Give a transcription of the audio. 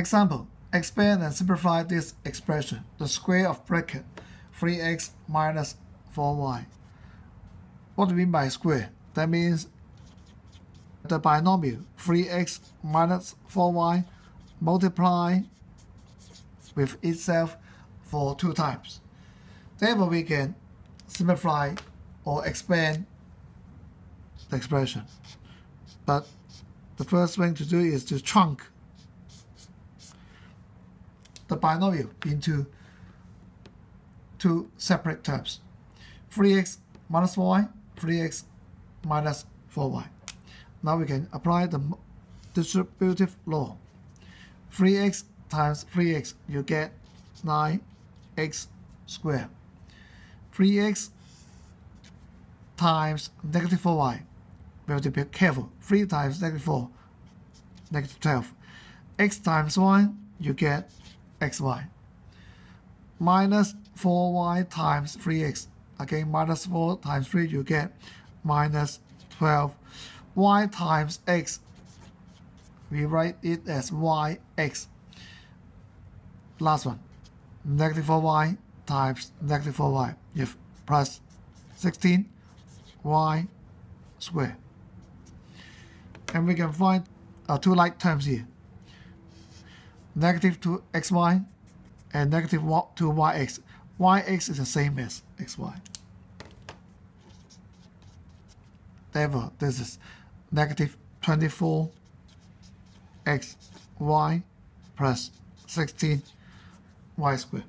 Example, expand and simplify this expression. The square of bracket 3x minus 4y. What do we mean by square? That means the binomial 3x minus 4y multiply with itself for two times. Therefore, we can simplify or expand the expression. But the first thing to do is to trunk the binomial into two separate terms. 3x minus 4y, 3x minus 4y. Now we can apply the distributive law. 3x times 3x, you get 9x squared. 3x times negative 4y. We have to be careful. 3 times negative 4, negative 12. x times y, you get xy. Minus 4y times 3x. Again, minus 4 times 3, you get minus 12. y times x, we write it as yx. Last one, negative 4y times negative 4y. If plus 16 y square And we can find uh, two like terms here. Negative 2xy and negative 2yx. yx is the same as xy. Therefore, this is negative 24 xy plus 16 y squared.